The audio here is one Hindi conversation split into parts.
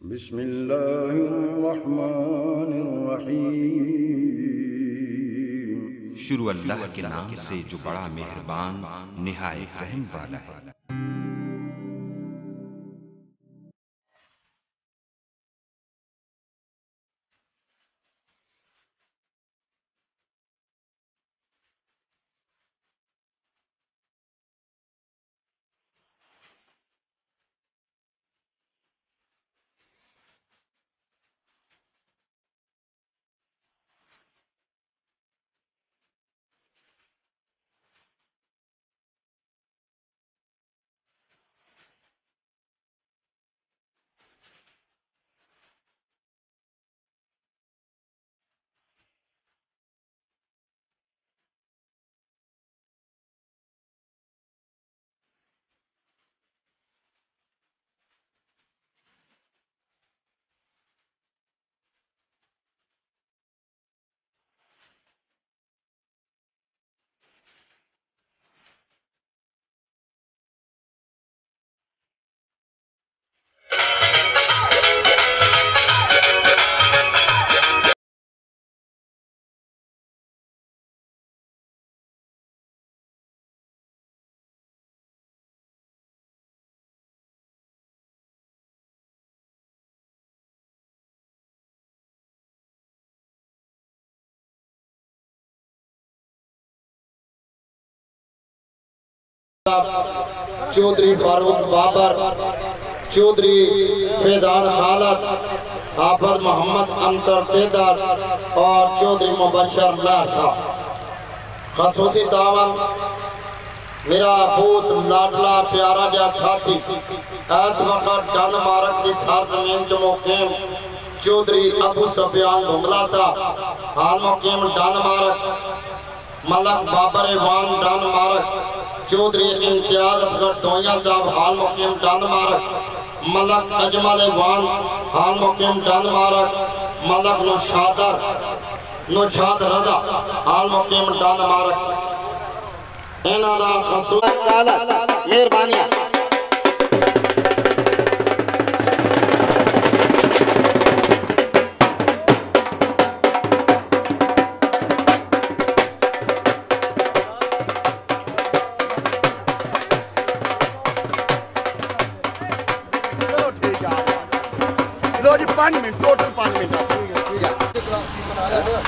बिस्मिल्लाहिर्रहमानिर्रहीम। शुरू अल्लाह के नाम से जो बड़ा मेहरबान निहायत रहम वाला है। चौधरी फारूक बाबर, चौधरी फैजान खालद हाफज मोहम्मद अंसर तेदर और चौधरी मुबशर महर था खसूसी दावन मेरा बहुत लाडला प्यारा जा साथी इस वक्त डन मारक की सरजमीन च मुकीम, चौधरी अबू सफियान धुमला सा, हाल मुकीम मारक, मलक बाबर वान डन मारक चौधरी इम्तियाज़ असगर डोया साहब, हाल मुकीम डन मारक मलक अजमल वान, हाल मुकीम डन मारक मलक नौशादर, नौशाद रजा, हाल मुकीम डन मारक इन्हों का खसूस मेहरबानी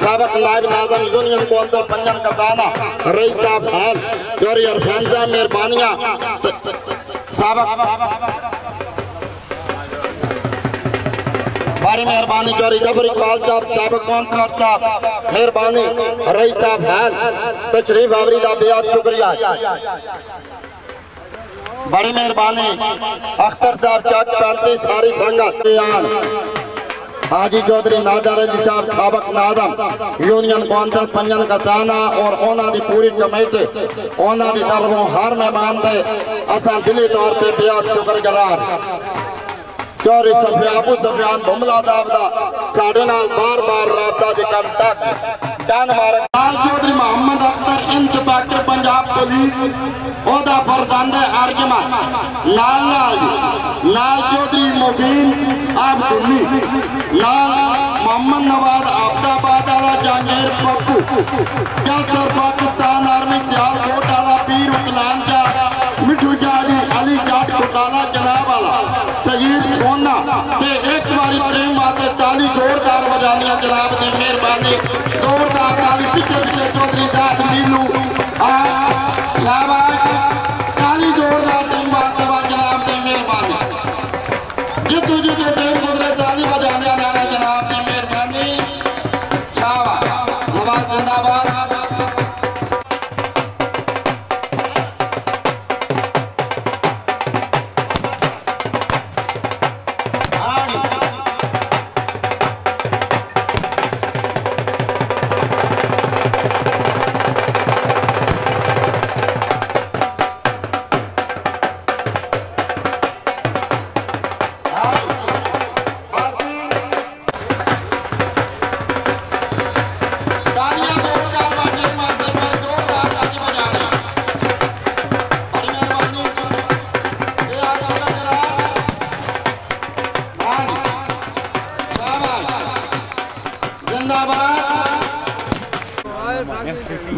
सबक लाइव नाजम यूनियन कौंसल पंजन का दाना रईस साहब हाल इरफान साहब मेहरबानियाँ। सबक बड़ी मेहरबानी चौरी जबर इकबाल साहब सबक कौंसलर साहब। मेहरबानी। रईस साहब हाल तशरीफ़ आवरी का बेहद शुक्रिया। बड़ी मेहरबानी। अख्तर साहब प्रांति सारी संगत। हाजी चौधरी नादर अली साहब, सबक नादम यूनियन कौंसल पंजन खजाना और उन्होंने पूरी कमेटी उन्होंने तरफों हर मेहमान दे, असा दिली तौर पर बेहद शुक्रगुजार। चौरी सफियाबू सफियान, बुमला साहब का साढ़े बार बार रबता जे कम डन मारक लाल चौधरी मोहम्मद अख्तर इंस्पेक्टर पंजाब पुलिस, ओदा फरजंद अर्जमान नाल नाल नाल चौधरी मुबीन आप दिल्ली नाल मोहम्मद नवाज़ अब्दाबाद वाला जहांगीर पप्पू। जसर पाकिस्तान आर्मी सियालकोट वाला पीर उतलान का मिठू जारी अली जाट घोटाला जनाब वाला सईद सोना ते एक बारी प्रेम आते ताली जोरदार बजानिया जनाब ने मेहरबानी। Ali Pit.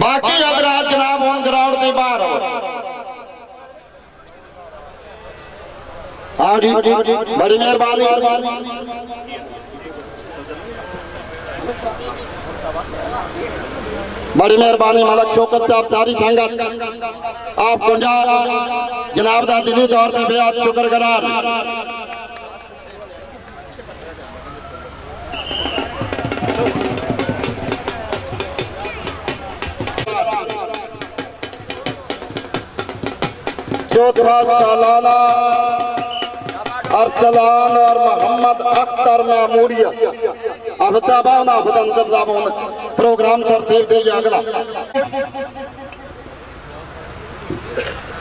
बाकी हजरात जनाब हूँ ग्राउंड के बाहर आओ जी बड़ी मेहरबानी। बड़ी मेहरबानी मलक शौकत साहब सारी संगत आप कुंजा जनाब का दिली तौर पर बेहद शुक्रगुजार। चौथा सालाना अरसलान और मोहम्मद अख्तर मामूरिया अब साबान अफदन साबान प्रोग्राम तरतीब दे अगला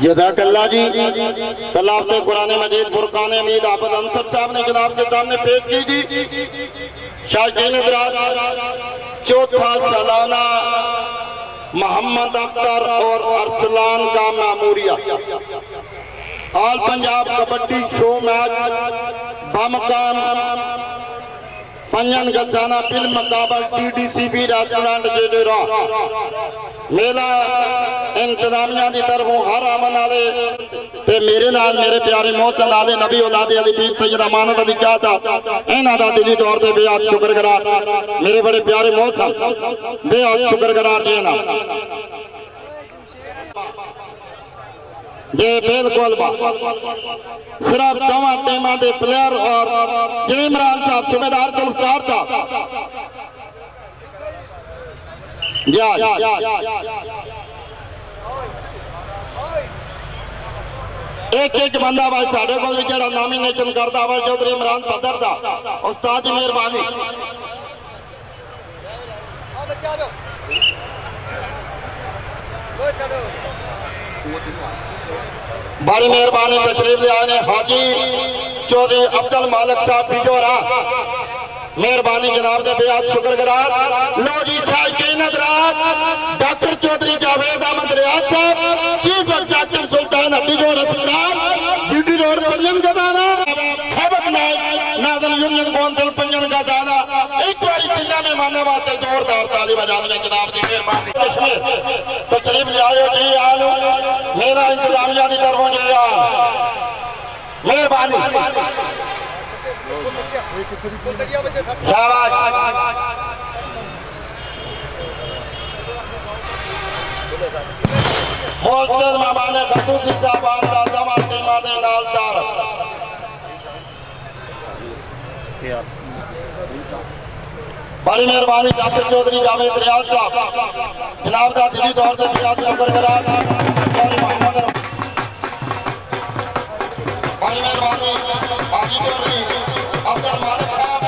जी तलावत कुरान मजीद अमीद अंसर साहब ने के सामने पेश की चौथा सालाना मोहम्मद अख्तर और अरसलान का मामूरिया। All Punjab kabaddi show match बमकान पंजन गजाना फ़िल्म मुकाबल टीडीसीबी रेस्टोरेंट जेडेरा मेला इंतजामिया की तरफों हर अमन आले ते मेरे नाल मेरे प्यारे मोहसन आले नबी औलादे अली पीर सैयद अमानत अली क्या था दा दिली तौर ते बेहद शुक्रगुजार। मेरे बड़े प्यारे मोहसन बेहद शुक्रगुजार जी ना ये बिल्कुल सिर्फ़ दोवां टीमां दे प्लेयर और जे इमरान साहब सूबेदार जुल्फकार था। जा एक एक बंदा भाई साढ़े को जरा नॉमिनेशन करता वा चौधरी इमरान पदर दा। उस्ताद जी मेहरबानी। बड़ी मेहरबानी तशरीफ़ ले आए हाजी चौधरी अब्दुल मालिक साहब बिजोरा मेहरबानी जनाब ने बेहद शुक्रगुजार। लो जी शाह के नजरात। डॉक्टर चौधरी जावेद अहमद रियाज साहब, चीफ ऑफ़ डॉक्टर सुल्तान हबीबो रसूलान जीडी रोड सबक नायक नाजम यूनियन काउंसिल जिला वास्ते जोरदार ताली बजाने जनाब की मेहरबानी। तशरीफ़ ले आयो जी, आलो। मेरा इंतजामिया की तरफों जी आल मेहरबानी। मोहतरम मेहमान खसूसी साहबान दा, दमा टीमा दे नाल चार बड़ी मेहरबानी डॉक्टर चौधरी जावेद रियाज साहब। जनाब का दिली तौर रफी बड़ी मेहरबानी हाजी चौधरी, अब्दुल मालिक साहब,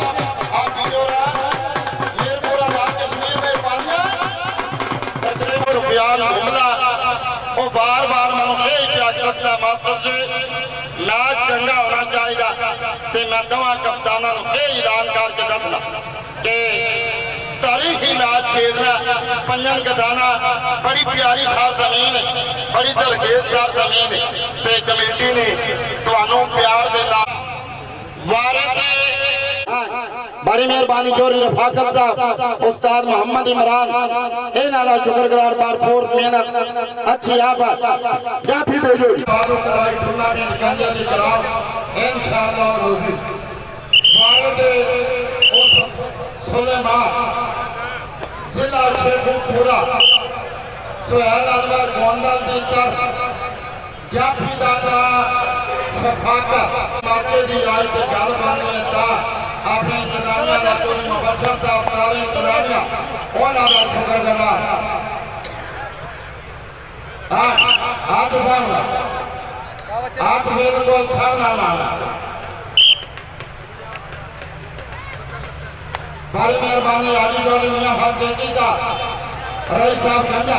आप वीडियो मीरपुरा राज कश्मीर में पानिया तकरीब सुफियान हमला वो बार बार मैं चंगा होना चाहिए मैं दवा कप्ताना ये ऐलान करके दसना कि तारीखी मैच खेलना पंजन गदाना बड़ी प्यारी सार जमीन है बड़ी दरखेज सार जमीन है ते कमेटी ने ਤੁਹਾਨੂੰ ਪਿਆਰ ਦੇ ਨਾਲ ਵਾਰੇ बड़ी मेहरबानी जोरी रफाकत का उस्ताद मोहम्मद इमरान ए नाला शुक्रगुजार भरपूर मेहनत अच्छी आप जाफी भेजो बाबू कराई टूर्नामेंट गंजे दी कराओ इंशाअल्लाह रोजी वारद उस सुलेमान जिला शेखुपुरा सुहेल अनवर गोंडल जीकर जाफी दादा सफाका माके दी आई तो के गल बन लेता अपने इंतजामिया का कोई मुबशर था अपने इंतजामिया उन्होंने शुक्र करना आप आप मेरे को खाना लाना। बारे में बांगे आदमी बारे में यहाँ भाग जाने का राइट साफ नज़ा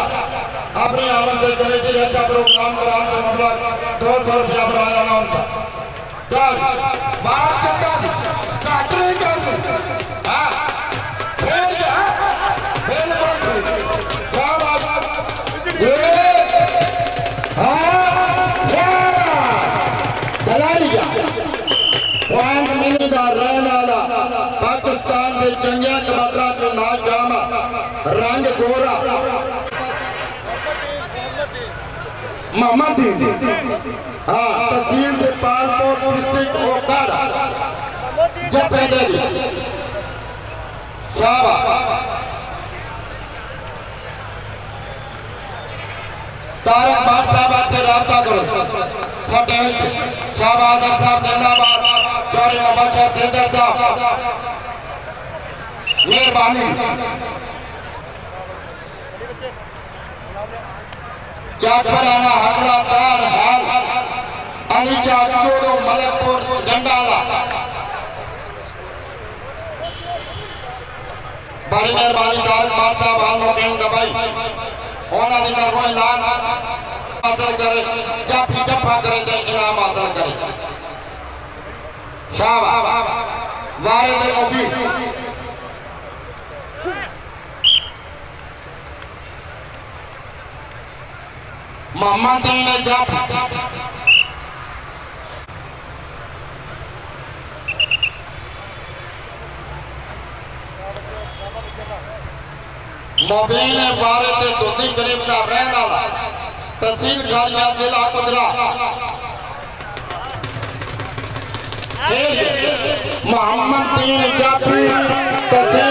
आपने आमंत्रित करने के लिए जब लोग काम कराते हैं मतलब दो सौ से आप लोग आना चल बात करते हैं काटने का हाँ फेल फेल पाकिस्तान के चंगिया कबूतरा के नाकाम रंग गोरा मोहम्मद हाँ तहसील के पासपोर्ट डिस्ट्रिक्ट ओकारा जपेदरी शाबाश तारक बादशाह से रबता करो ਸਾਡੇ ਸ਼ਾਬਾਦ ਸਾਹਿਬ ਜਿੰਦਾਬਾਦ ਜੋਰੀ ਮੁਬਸ਼ਰ ਸਿੰਦਰ ਸਾਹਿਬ मेहरबानी। जाफराना हमलादार हाल अलीजा चोड़ो मलकपुर डंडाला भारी मेहरबानी दाल माता बाल मोकिन दबाई होना लेकर वो ऐलान आदर करे या फिर दफ़ा करे तो इनाम आदर करे। शाबाश। वारे दे मुबी मोहम्मद ने जाफी मोबीन वारिद ते दुधी करीब का रहने वाला, तहसील खालिया जिला कुदरा मोहम्मद दीन जाफी तहसील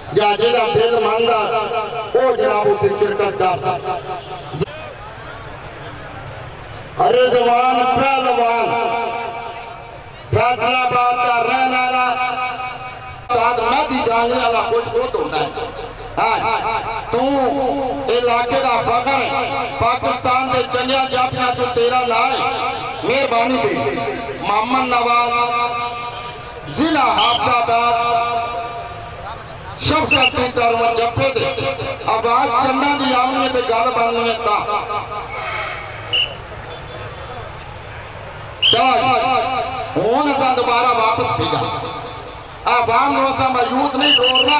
या जेड़ा दिल मंगदा वो जनाब उसकी शिरकत कर सकदा रिजवान पहलवान फैसलाबाद का रहने वाला का के मेहरबानी मोहम्मद नवाज़ जिला हाफाबाद शफकती तरव जप्पे दे अब आज चंदा की आमने पे गल बन में ता हूँ असा दोबारा वापस भेजा आवाम यूथ नहीं डोरना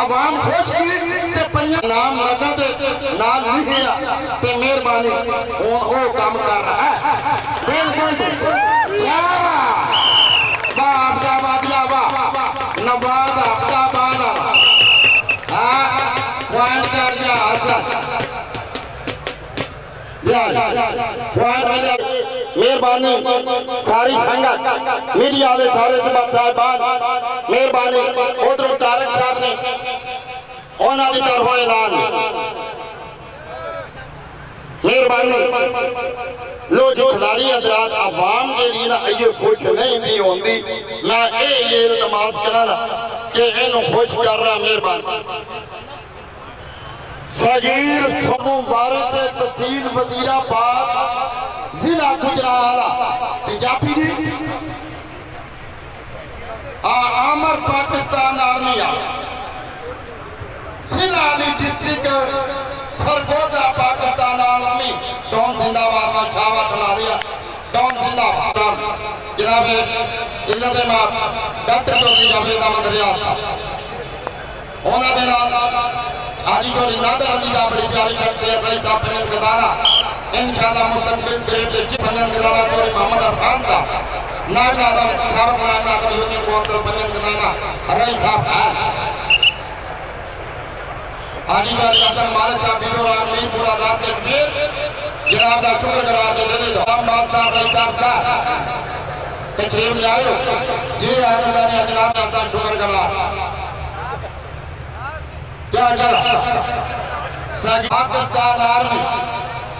आवाम खुश की ते पइयाँ नाम नगद नाल लिखिया ते मेहरबानी हुन ओ काम कर रहा है बिल्कुल वाह आपका वादिया वाह नवाज़ आपका मेहरबानी। सारी संगत, मीडिया वाले सारे साहबान, मेहरबानी। उधर तारक साहब ने उन्होंने तरफों ऐलान। मेहरबानी। लो जो खिलाड़ी हजरात आवाम जेड़ी ना खुश नहीं भी होंदी, मैं ये इल्तमास करा कि खुश कर रहा मेहरबानी। सगीर मुबारक तहसील वजीराबाद, जिला गुजराला पंजाबी जी। आमर पाकिस्तान आर्मी सिलाली डिस्ट्रिक्ट सरगोदा पाकिस्तान आर्मी। कौन जिंदाबाद में छावा लिया कौन जिंदाबाद। जनाब मात, डॉक्टर चौधरी जावेद अहमद रियाज उन्होंने हाजी को नादर अली का बड़ी प्यारी करते हैं बड़ी काफी गदारा इंशाल्लाह मुस्तकबिल देव के जी बनन दिलाना तो मोहम्मद अरफान का नाम आदम साहब नाम आदम यूनियन कौंसिल बनन दिलाना रई साहब है आजीदारी अब्दुल मालिक साहब बिजोर आमीर पूरा रात के मीर जनाब का शुक्र करा के दे दो हम बात साहब रई साहब का तकरीब ले आयो जी आजीदारी जनाब का शुक्र करा क्या क्या सगी पाकिस्तान आर्मी,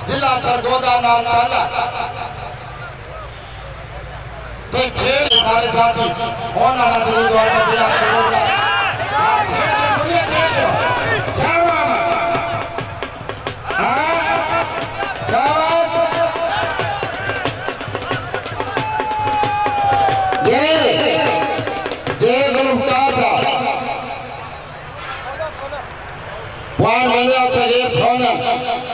जिला सरगोदा नाल ताला। ते खेल सारे साथी, कौन आना ज़रूर में दिया सगीर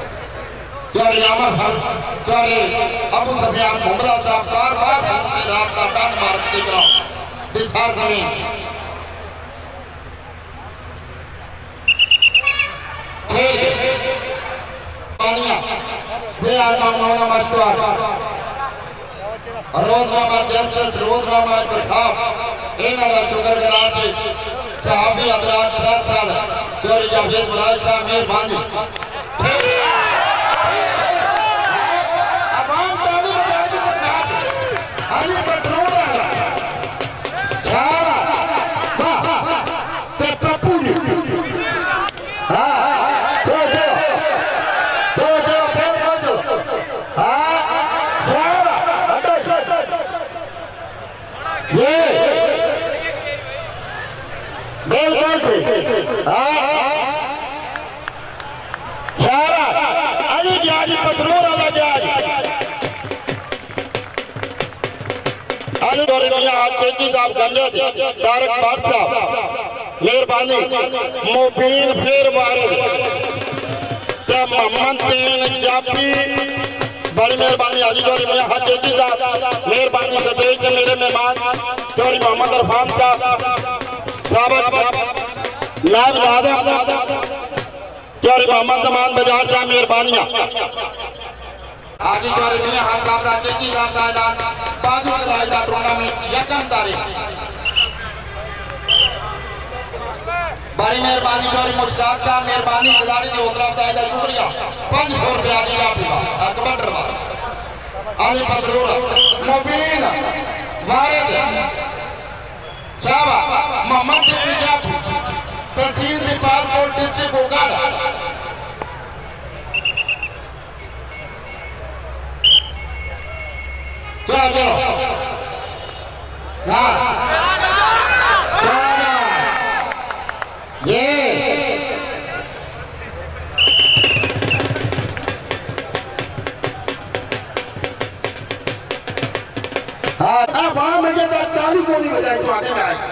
प्यारे अमर हर प्यारे अबू सफियान मुमरा साहब बार बार भारतीय रात का टांग मारते करो दिशा करें ठीक पानिया वे आना मौना मशवर रोजनामा जस्टिस रोजनामा इंतखाब इन अला शुक्र करा के सहाबी हजरात साल चोरी जावेद मुराद साहब मेहरबानी अवाम अली अली मुबीन फिर ते मोहम्मद तीन जापी बड़ी मेहरबानी हाजी दौरी में यहाँ चेची दाम मेहरबानी से मेरे मेहमान। दौरी मोहम्मद अरफान साहब साबक नायब दादा दौरी मोहम्मद जमान बाज़ार साहब मेहरबानियाँ। हाजी दौरी में यहाँ साहब चेची दाम का ऐलान बाजू के साइड टूर्नामेंट यकम तारीख बड़ी मेहरबानी गौरी मुश्ताक साहब मेहरबानी। गुजारी ने उतरा ताज़ा शुक्रिया पाँच सौ रुपया दी आपका अकबर दरबार आली पत्रोल मुबीन वारिद। शाबा मोहम्मद तहसील रिपालकोट डिस्ट्रिक्ट बोकारो चलो। हाँ। ये। हाँ अब वहाँ मुझे तो ताली बोली बजाई तो आने में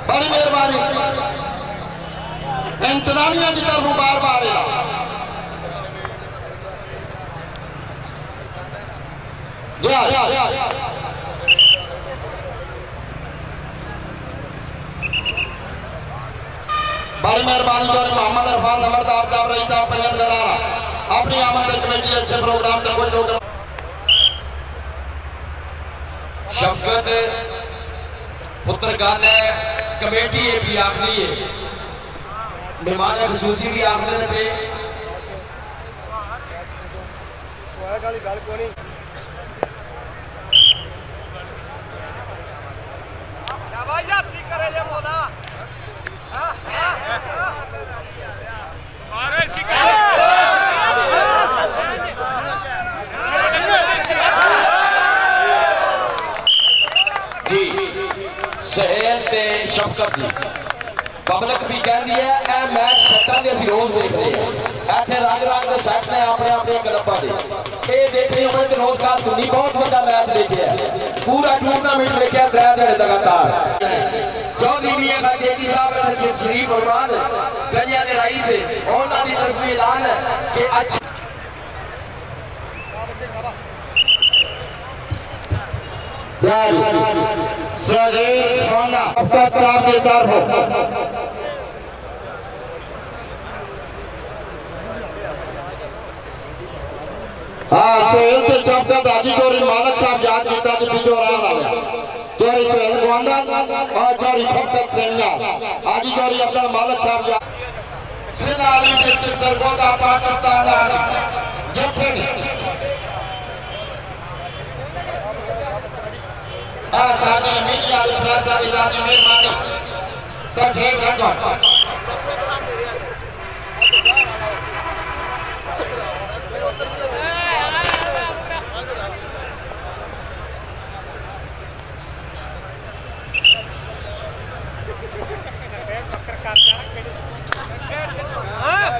भई महिरबानीज़ाम जी त भाई महिरबानी। मोहमद अरफान ख़बरदार पहिरें अपनी आमद कमेटी अच्छे प्रोग्राम तक कोई लोग शफकत पुत्र है, कमेटी भी आखरी है। मेहमान खसूसी भी आखते ने जी ਪਬਲਿਕ ਵੀ ਕਹਿੰਦੀ ਹੈ ਇਹ ਮੈਚ ਸੱਟਾਂ ਦੇ ਅਸੀਂ ਰੋਜ਼ ਦੇਖਦੇ ਹਾਂ ਇੱਥੇ ਰੰਗ ਰੰਗ ਦੇ ਸੈੱਟ ਨੇ ਆਪਣੇ ਆਪਣੇ ਕਲੱਬਾਂ ਦੇ ਇਹ ਦੇਖਣੀ ਉਮਰ ਤੇ ਰੋਜ਼ਗਾਰ ਦੁਨੀ ਬਹੁਤ ਵੱਡਾ ਮੈਚ ਦੇਖਿਆ ਪੂਰਾ ਟੂਰਨਾਮੈਂਟ ਦੇਖਿਆ ਤਰੇ ਦਿਹਾੜੇ ਲਗਾਤਾਰ ਚੌਧਰੀ ਮੀਆਂ ਦਾ ਜੇਡੀ ਸਾਹਿਬ ਨੇ ਸ਼ਰੀਫ ਫਰਮਾਨ ਗੰਜਿਆਂ ਦੇ ਰਾਈਸ ਉਹਨਾਂ ਦੀ ਤਰਫ ਐਲਾਨ ਕਿ ਅੱਜ सगीर सोना अपना चार देदार हो सोहेल ते चौका दादी गोरी मालक साहब याद किया कि बिजो रान आ गया सोहेल गवांदा और चोरी शफकत सिंगा आजी गोरी अब्दुल मालक साहब याद सिनाली डिस्ट्रिक्ट सरगोदा पाकिस्तान आ रहा जब आसानी मीडिया रिफ्रेश वाली जाती मेहरबानी तो ठीक है तो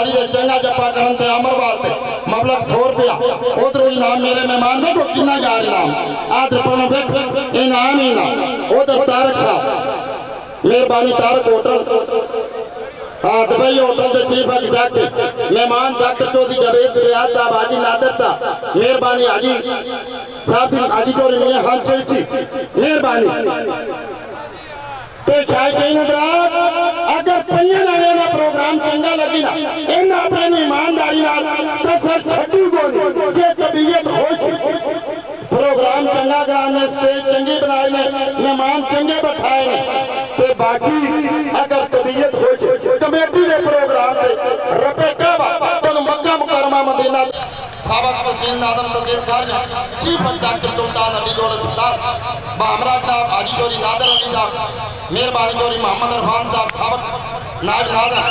खिलाड़ी दे चंगा जप्पा करन ते अमरवाल ते मबलक 100 रुपया उधर इनाम मेरे मेहमान में को कितना जा इनाम। आज रुपये में इनाम ही ना उधर तारक साहब मेहरबानी तारक होटल। हाँ दुबई होटल के चीफ एग्जेक्टिव मेहमान डॉक्टर चौधरी जवेद रियाज साहब हाजी नादर था मेहरबानी हाजी। साहब हाजी रिमिया हाल चलची मेहरबानी। ਤੇ ਸ਼ਾਇਦ ਕਹੀਂ ਨਜ਼ਰਾਤ ਅਗਰ ਪਈਆਂ ਨਾਲੇ ਦਾ ਪ੍ਰੋਗਰਾਮ ਚੰਗਾ ਲੱਗੀ ਨਾ ਇਹਨਾਂ ਆਪਣੀ ਇਮਾਨਦਾਰੀ ਨਾਲ ਤੇ ਸਰ ਛੱਡੀ ਗੋਲੀ ਜੇ ਤਬੀਅਤ ਖੁਸ਼ प्रोग्राम चंगा कराने स्टेज चंगी बनाए ने मेहमान चंगे बैठाए ने ते बाकी अगर तबीयत खुश कमेटी के प्रोग्राम से रपे कहवा तन मक्का मुकरमा मदीना साबक वसीन आदम तजीर खान चीफ डॉक्टर सुल्तान अली ज़ोर सुल्तान बामरा साहब हाजी जोरी नादर अली साहब, मेहरबानी जोरी मोहम्मद अरफान साहब साबक नायब नादर।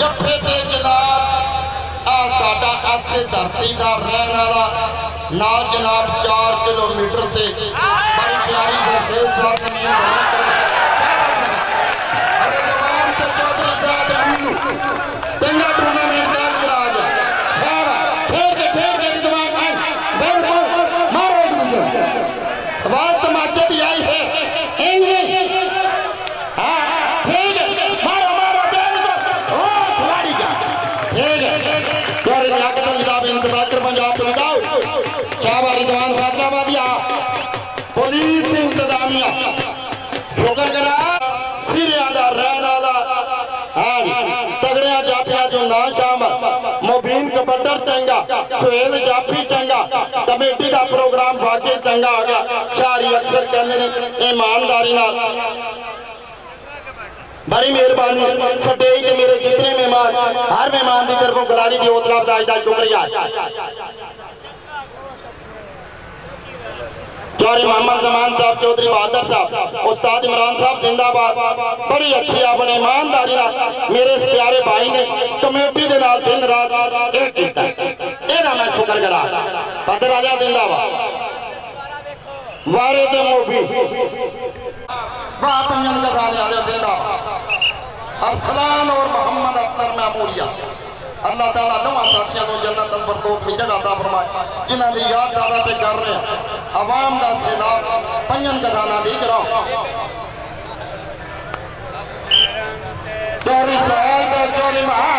जफे के जनाब साडा ऐसे धरती का रहने वाला ना जनाब, चार किलोमीटर से कबड्डर चंगा, सुहेल जाफी चंगा, कमेटी का प्रोग्राम वाकई चंगा आ गया। शारी अक्सर कहते हैं ईमानदारी बड़ी मेहरबानी स्टेज के मेरे जितने मेहमान, हर मेहमान की तरफों गलाड़ी की हौसला अफजाई का शुक्रिया। जौहरी मोहम्मद जमान साहब, चौधरी बहादुर साहब, उस्ताद इमरान साहब जिंदाबाद। बड़ी अच्छी आपने ईमानदारी मेरे प्यारे भाई ने कमेटी के नाल दिन रात एक किया। यह मैं शुक्र करा हाँ। भद्र राजा जिंदाबाद। वारे दे मोबी बाप जिंदाबाद। अब सलाम और मोहम्मद अख्तर महमूरिया अल्लाह ताला नवा साथियों को जन्नत अंबर तो जगह अदा फरमाए। जिन्हें याद दादा पे कर रहे आवाम का सैलाब पंजन का दी कराओ चोरी सहेल ते चोरी महा